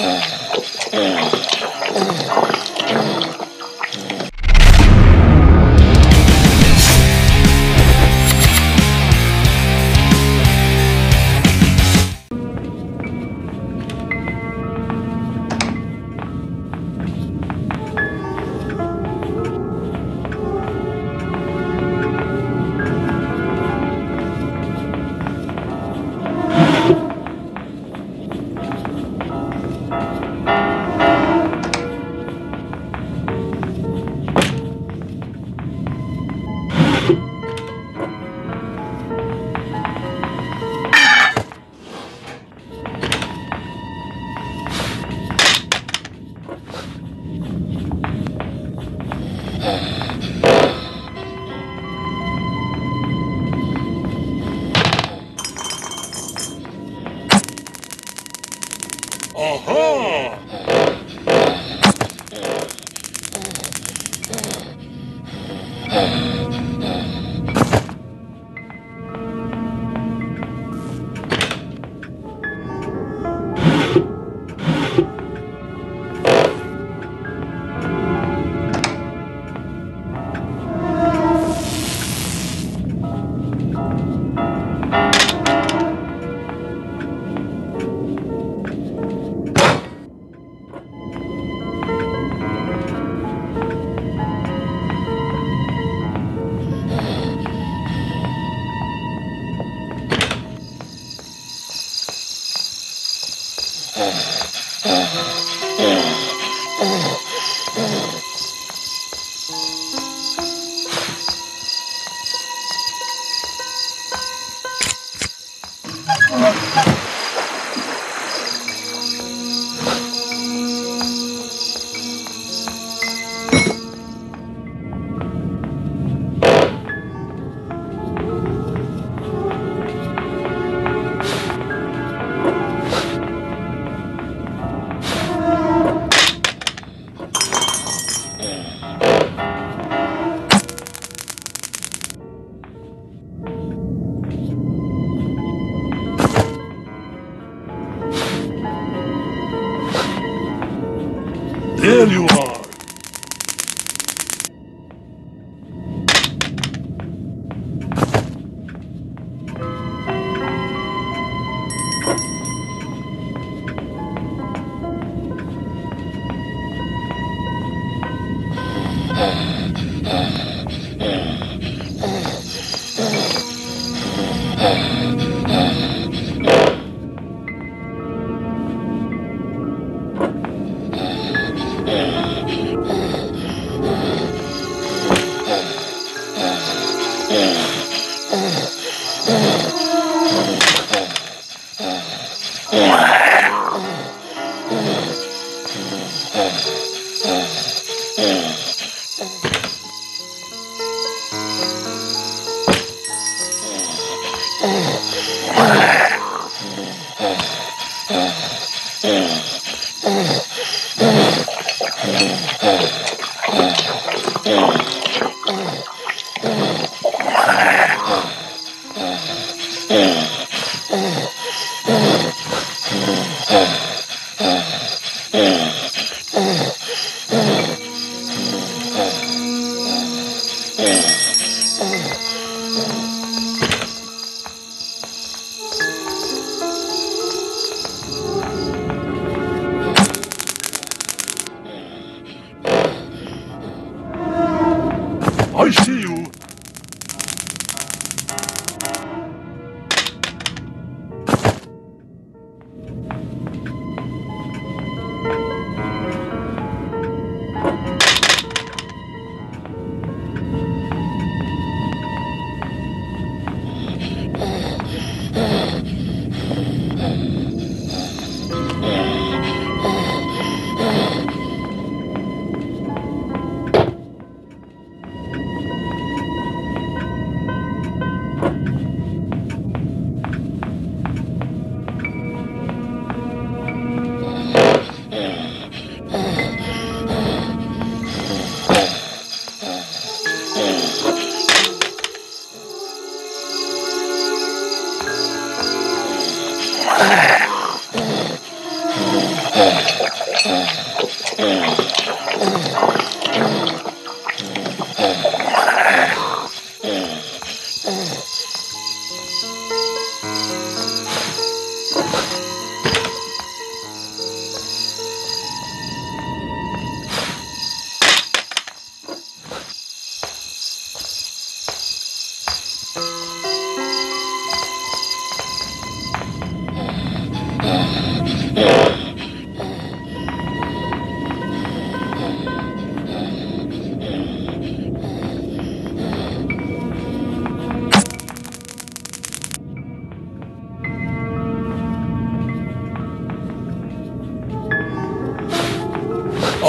Yeah. Aha! Uh-huh. Oh. See you. Ah.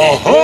Aha!